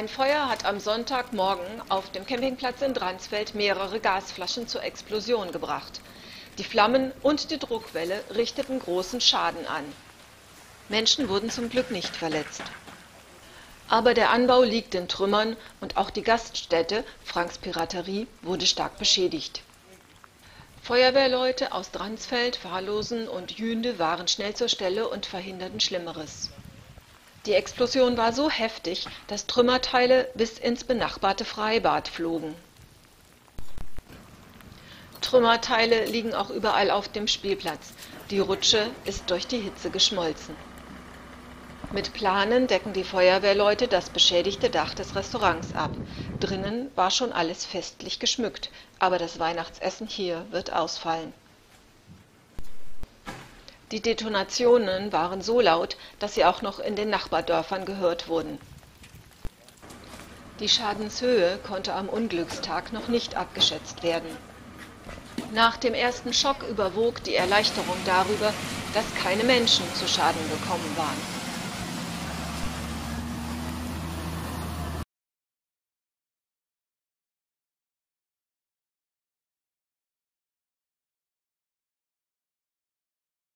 Ein Feuer hat am Sonntagmorgen auf dem Campingplatz in Dransfeld mehrere Gasflaschen zur Explosion gebracht. Die Flammen und die Druckwelle richteten großen Schaden an. Menschen wurden zum Glück nicht verletzt. Aber der Anbau liegt in Trümmern und auch die Gaststätte Franks Piraterie wurde stark beschädigt. Feuerwehrleute aus Dransfeld, Fahrlosen und Jünde waren schnell zur Stelle und verhinderten Schlimmeres. Die Explosion war so heftig, dass Trümmerteile bis ins benachbarte Freibad flogen. Trümmerteile liegen auch überall auf dem Spielplatz. Die Rutsche ist durch die Hitze geschmolzen. Mit Planen decken die Feuerwehrleute das beschädigte Dach des Restaurants ab. Drinnen war schon alles festlich geschmückt, aber das Weihnachtsessen hier wird ausfallen. Die Detonationen waren so laut, dass sie auch noch in den Nachbardörfern gehört wurden. Die Schadenshöhe konnte am Unglückstag noch nicht abgeschätzt werden. Nach dem ersten Schock überwog die Erleichterung darüber, dass keine Menschen zu Schaden gekommen waren.